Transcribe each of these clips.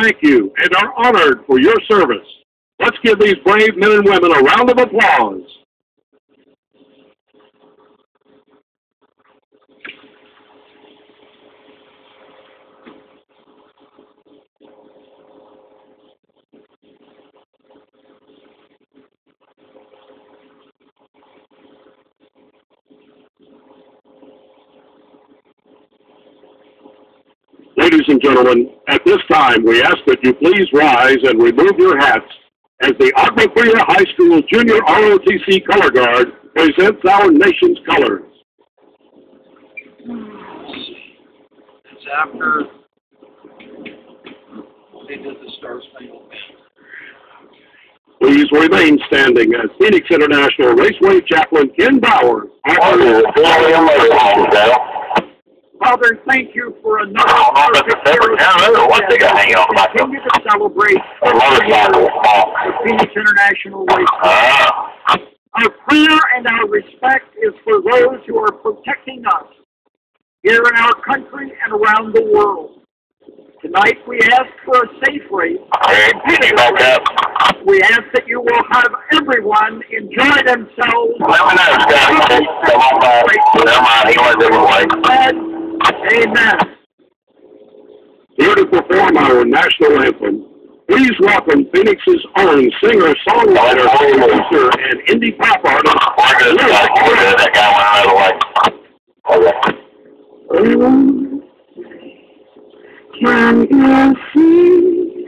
thank you and are honored for your service. Let's give these brave men and women a round of applause. Ladies and gentlemen, at this time, we ask that you please rise and remove your hats as the Agua Fria High School Junior ROTC Color Guard presents our nation's colors. It's after they did the Star Spangled Banner. Please remain standing as Phoenix International Raceway Chaplain Ken Bowers. Father, thank you for another Oh, perfect separate year of calendar. What they on the Continue to celebrate the Phoenix International Race. Ah, Our prayer and our respect is for those who are protecting us here in our country and around the world. Tonight we ask for a safe race. hey, can back up? We ask that you will have everyone enjoy themselves. Let me know, Scotty. Come on back. Never mind, he went a different way. Amen. Here to perform our national anthem, please welcome Phoenix's own singer, songwriter, producer, and indie pop artist. We're good. That guy went another way. Can you see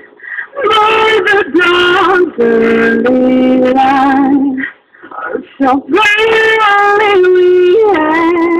by the dawn's early light so plainly we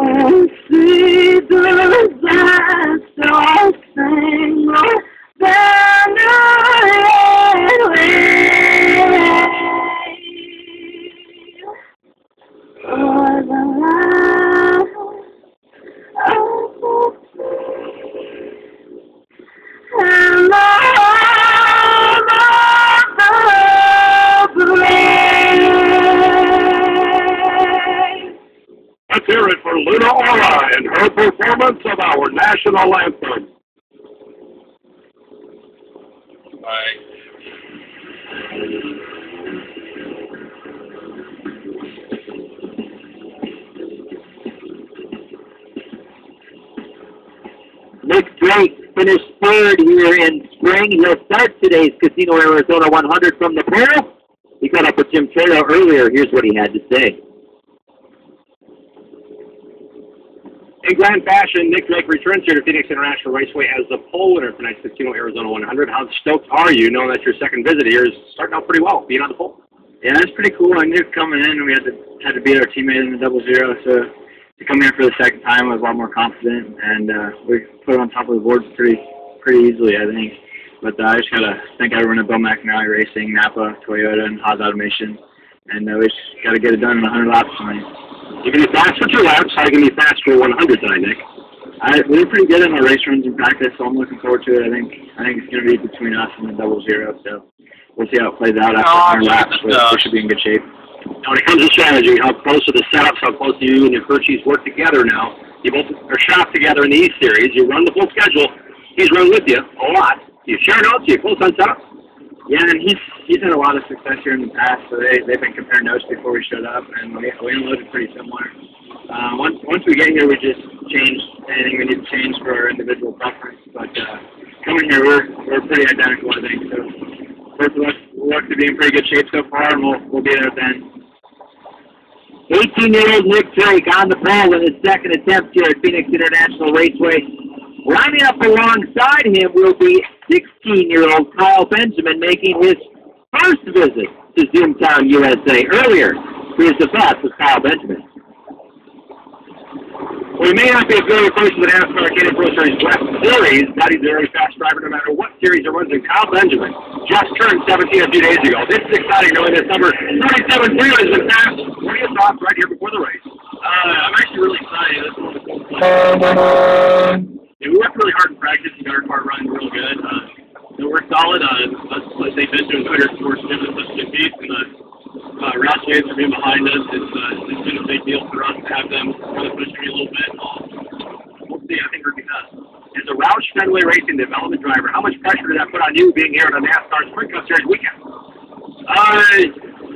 Oh, see the disaster sing of our national anthem. Bye. Nick Drake finished third here in spring. He'll start today's Casino Arizona 100 from the barrel. He got up with Jim Taylor earlier. Here's what he had to say. In grand fashion, Nick Drake returns here to Phoenix International Raceway as the pole winner for tonight's Casino Arizona 100. How stoked are you knowing that your second visit here is starting out pretty well, being on the pole? Yeah, it's pretty cool. I knew coming in we had to had to beat our teammate in the double zero, so to come here for the second time I was a lot more confident, and uh, we put it on top of the boards pretty pretty easily, I think. But uh, I just gotta thank everyone at Bill McAnally Racing, Napa, Toyota, and Haas Automation, and uh, we just gotta get it done in 100 laps tonight. You can be fast for two laps. You can be fast for 100 tonight, Nick? I, we were pretty good in our race runs in practice, so I'm looking forward to it. I think I think it's gonna be between us and the double zero, so we'll see how it plays out after 100 laps. But we should be in good shape. Now, when it comes to strategy, how close are the setups? How close do you and your crew chiefs work together now? You both are shot together in the E Series. You run the full schedule. He's run with you a lot. You share notes? You close on setups? Yeah, and he's he's had a lot of success here in the past, so they they've been comparing notes before we showed up, and we we unloaded pretty similar. Uh, once once we get here, we just change anything we need to change for our individual preference. But uh, coming here, we're we're pretty identical, I think. So of us look to be in pretty good shape so far, and we'll we'll be there at the end. 18-year-old Nick Drake on the pole in his second attempt here at Phoenix International Raceway. Lining up alongside him will be 16-year-old Kyle Benjamin making his first visit to Zoomtown, USA. Earlier, here's the thoughts of Kyle Benjamin. Well, he may not be a familiar person to the NASCAR K&N Pro Series West Series, but he's a very fast driver no matter what series he runs in. Kyle Benjamin just turned 17 a few days ago. This is exciting knowing this number 37 Freeman has been fast. What are your thoughts right here before the race? Uh, I'm actually really excited. This is one of the cool things. Yeah, we worked really hard in practice and got our car running real good. Uh, so we're solid. Uh, let's, let's say Benjamin Twitter sports him as such a good piece. And, uh, Roush James being behind us. It's, uh, it's been a big deal for us to have them really push me a little bit. Uh, we'll see. I think we're good. As a Roush Fenway Racing development driver, how much pressure did that put on you being here on the NASCAR Sprint Cup Series weekend? Uh,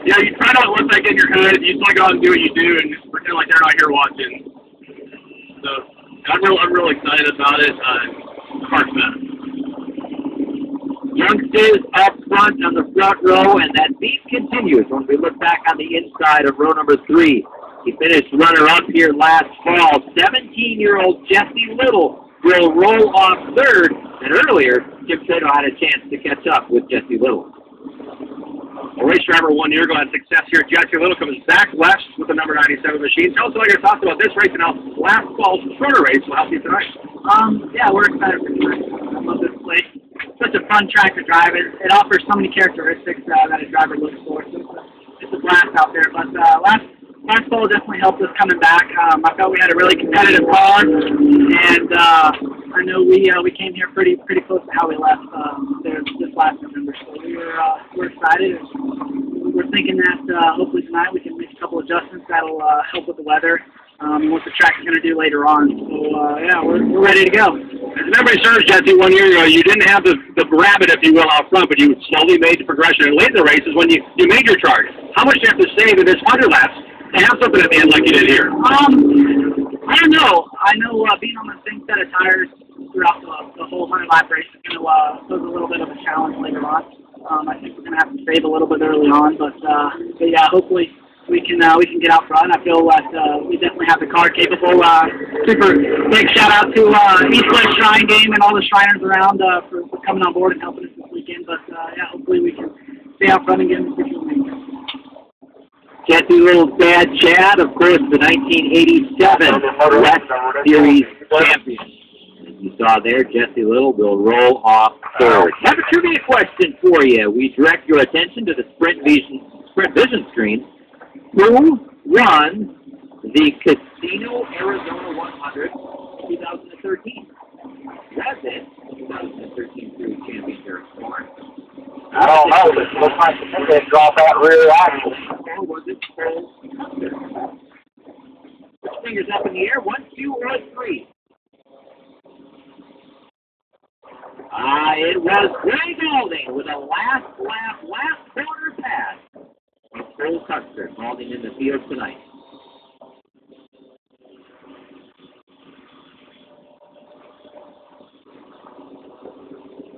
yeah, you try not to let that get in your head. You just want to go out and do what you do and just pretend like they're not here watching. So I'm real, I'm real excited about it. Uh, Mark's best. Youngsters up front on the front row, and that beat continues when we look back on the inside of row number three. He finished runner-up here last fall. 17-year-old Jesse Little will roll off third, and earlier, Jim Trado had a chance to catch up with Jesse Little. A race driver one year ago had success here. Jesse Little comes back west with the number 97 machine. Tell us about your thoughts about this race and how last fall's Schroeder race will help you tonight. Um, yeah, we're excited for tonight. I love this place. Such a fun track to drive. It, it offers so many characteristics uh, that a driver looks for. So it's a, it's a blast out there. But uh, last last fall definitely helped us coming back. Um, I felt we had a really competitive car, and uh, I know we uh, we came here pretty pretty close to how we left um, there this last November. So we were uh, we're excited. We're thinking that uh, hopefully tonight we can make a couple adjustments that'll uh, help with the weather um, what the track is going to do later on. So uh, yeah, we're we're ready to go. Memory serves, Jesse, one year ago, you didn't have the, the rabbit, if you will, out front, but you slowly made the progression. And late in the race is when you, you made your charge. How much do you have to save in this 100 laps to have something at the end like you did here? Um, I don't know. I know uh, being on the same set of tires throughout the, the whole 100 lap race is going to uh, pose a little bit of a challenge later on. Um, I think we're going to have to save a little bit early on, but, uh, but yeah, hopefully we can uh, we can get out front. I feel that uh, we definitely have the car capable. Uh, super big shout out to uh, East West Shrine Game and all the Shriners around uh, for, for coming on board and helping us this weekend. But uh, yeah, hopefully we can stay out front and get in the situation. Jesse little dad, Chad, of course, the 1987 West Series champion. You saw there, Jesse Little will roll off third. Have a trivia question for you. We direct your attention to the Sprint Vision, Sprint Vision screen. Who won the Casino Arizona 100 in 2013? That's it. 2013 Series champion Derek. I don't know, but it looks like the did drop out rear axle. Or was it Cole Put your fingers up in the air. One, two, or three. Ah, it was Gray Gaulding with a last lap, last quarter pass. And Cole Custer holding in the field tonight.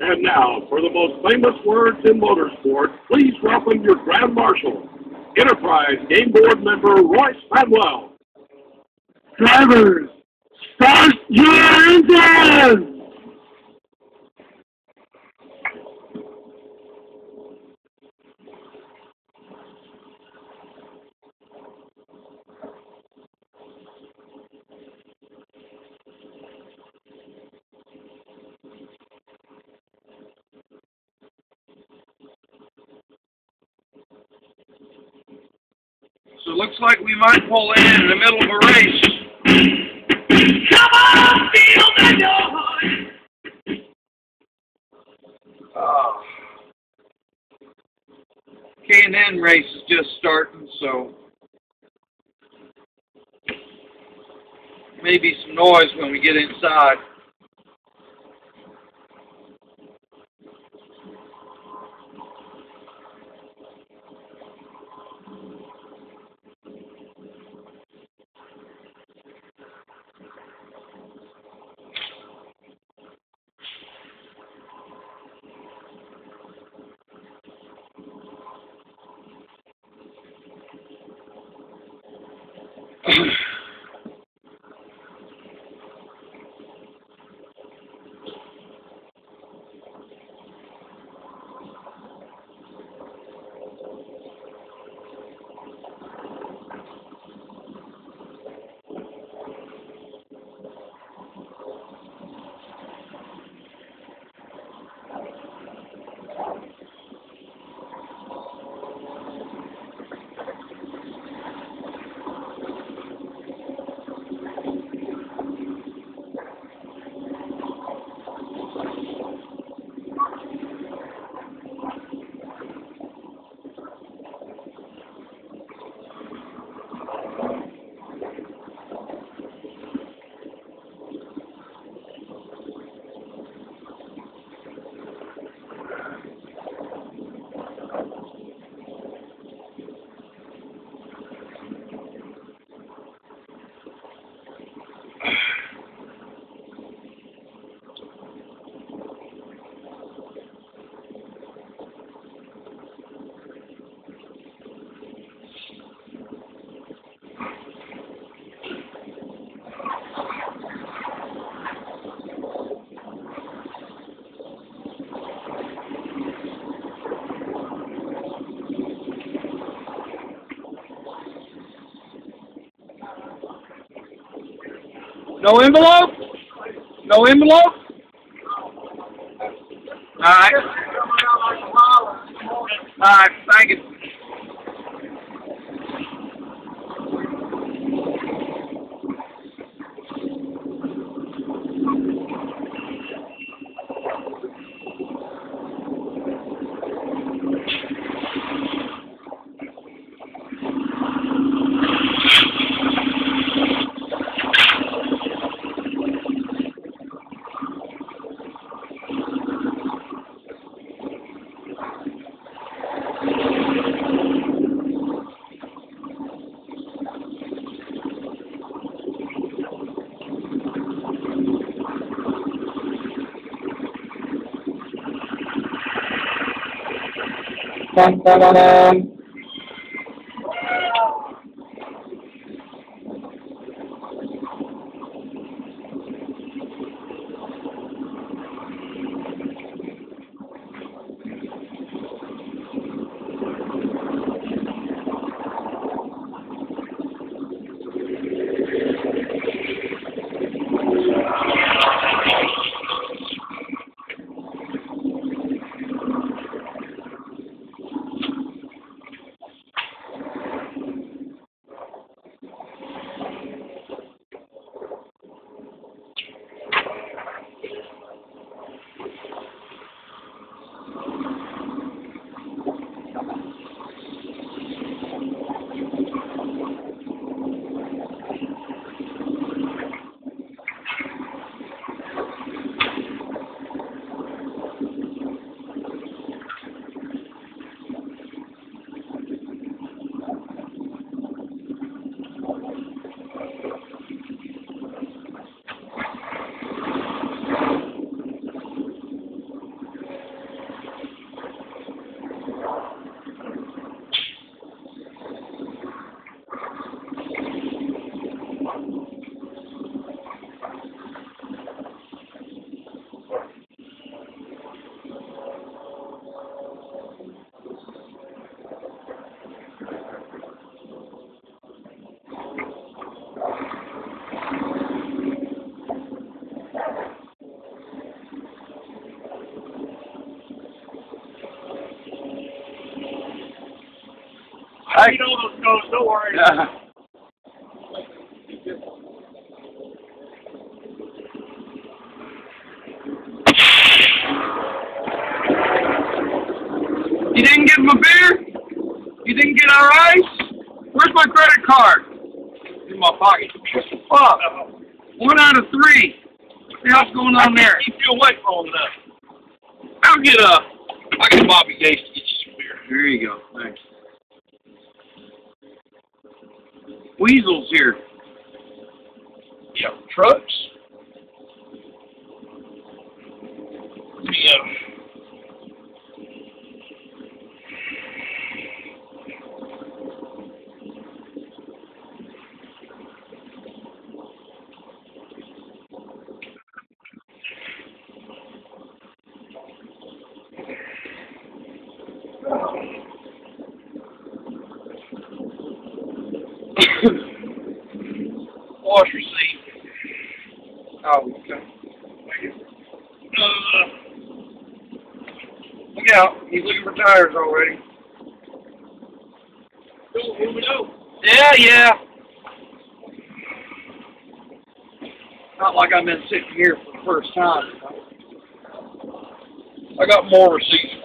And now, for the most famous words in motorsport, please welcome your Grand Marshal, Enterprise Game Board member Royce Manuel. Drivers, start your engines! So it looks like we might pull in in the middle of a race. Come on, feel the noise! K&N race is just starting, so maybe some noise when we get inside. Thank you. No envelope? No envelope? All right. All right, thank you. I all those goals, don't worry. You didn't get my beer? You didn't get our ice? Where's my credit card? In my pocket. Fuck. Uh-huh. One out of three. See what's going on there? Keep you awake long enough. I'll get a. I'll get Bobby Gase to get you some beer. There you go. Thanks. Weasel's here. Yeah, trucks. Yeah. Wash your seat. Oh, okay. Uh, Look out. He's looking for tires already. Yeah, yeah. Not like I've been sitting here for the first time. I got more receipts